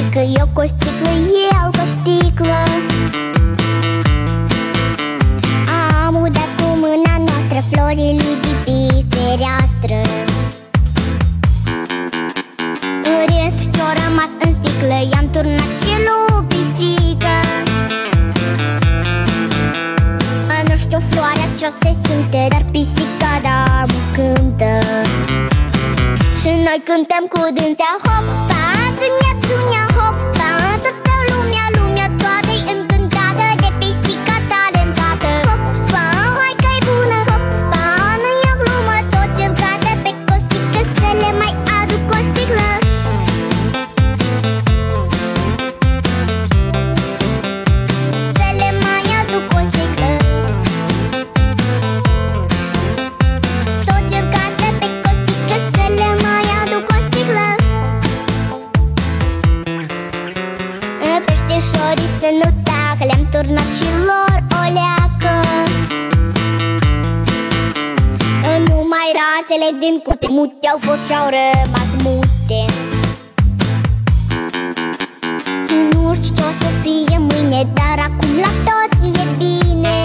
Pică eu cu o sticlă, el cu o sticlă Am udat cu mâna noastră florile de pe fereastră Restul ce-o rămas în sticlă am turnat și lui pisică. Nu știu floarea Dar pisica da cântă. Și noi cântăm cu dânsea hop, pa, 正呀正呀好棒。Peștișorii să nu tacă Le-am turnat și lor o leacă. Numai rațele din curte Mute au fost și au rămas mute. Nu știu ce o să fie mâine Dar acum la toți e bine.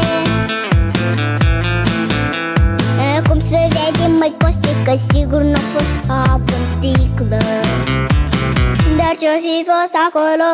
Cum să vede mai costică Sigur nu a fost apă în sticlă. Dar ce-o fi fost acolo